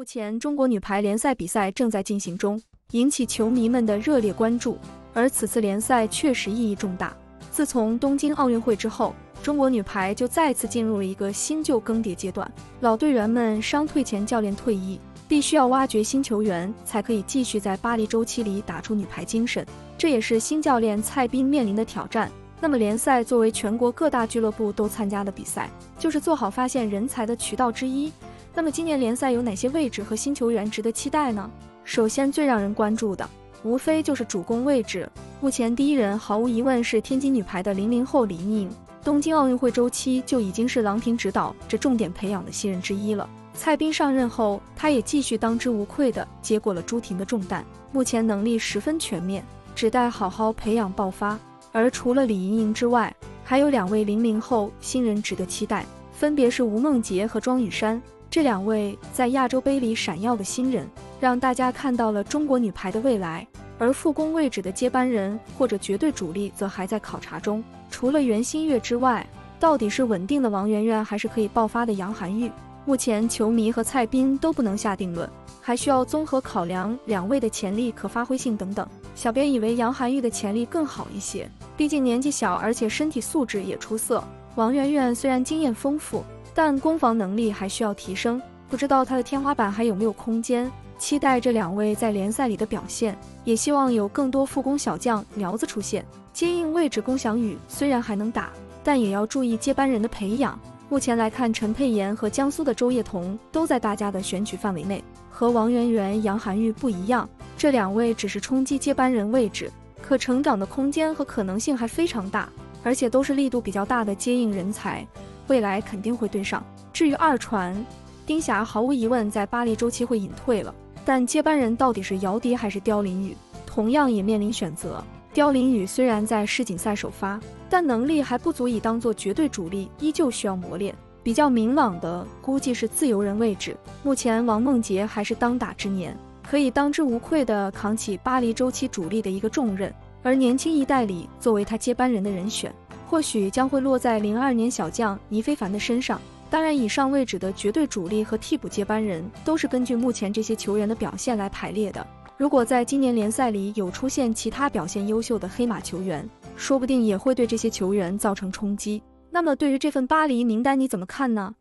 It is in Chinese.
目前中国女排联赛比赛正在进行中，引起球迷们的热烈关注。而此次联赛确实意义重大。自从东京奥运会之后，中国女排就再次进入了一个新旧更迭阶段。老队员们伤退前，教练退役，必须要挖掘新球员，才可以继续在巴黎周期里打出女排精神。这也是新教练蔡斌面临的挑战。那么，联赛作为全国各大俱乐部都参加的比赛，就是做好发现人才的渠道之一。那么今年联赛有哪些位置和新球员值得期待呢？首先，最让人关注的无非就是主攻位置。目前第一人毫无疑问是天津女排的零零后李盈莹。东京奥运会周期就已经是郎平指导这重点培养的新人之一了。蔡斌上任后，他也继续当之无愧地接过了朱婷的重担，目前能力十分全面，只待好好培养爆发。而除了李盈莹之外，还有两位零零后新人值得期待，分别是吴梦洁和庄雨珊。这两位在亚洲杯里闪耀的新人，让大家看到了中国女排的未来。而副攻位置的接班人或者绝对主力，则还在考察中。除了袁心玥之外，到底是稳定的王媛媛，还是可以爆发的杨涵玉？目前球迷和蔡斌都不能下定论，还需要综合考量两位的潜力、可发挥性等等。小编以为杨涵玉的潜力更好一些，毕竟年纪小，而且身体素质也出色。王媛媛虽然经验丰富。但攻防能力还需要提升，不知道他的天花板还有没有空间。期待这两位在联赛里的表现，也希望有更多副攻小将苗子出现。接应位置，龚翔宇虽然还能打，但也要注意接班人的培养。目前来看，陈佩妍和江苏的周叶彤都在大家的选取范围内。和王媛媛、杨涵玉不一样，这两位只是冲击接班人位置，可成长的空间和可能性还非常大，而且都是力度比较大的接应人才。未来肯定会对上。至于二传，丁霞毫无疑问在巴黎周期会隐退了，但接班人到底是姚笛还是刁琳宇，同样也面临选择。刁琳宇虽然在世锦赛首发，但能力还不足以当做绝对主力，依旧需要磨练。比较明朗的估计是自由人位置。目前王梦洁还是当打之年，可以当之无愧地扛起巴黎周期主力的一个重任。而年轻一代里，作为他接班人的人选。或许将会落在零二年小将倪非凡的身上。当然，以上位置的绝对主力和替补接班人都是根据目前这些球员的表现来排列的。如果在今年联赛里有出现其他表现优秀的黑马球员，说不定也会对这些球员造成冲击。那么，对于这份巴黎名单你怎么看呢？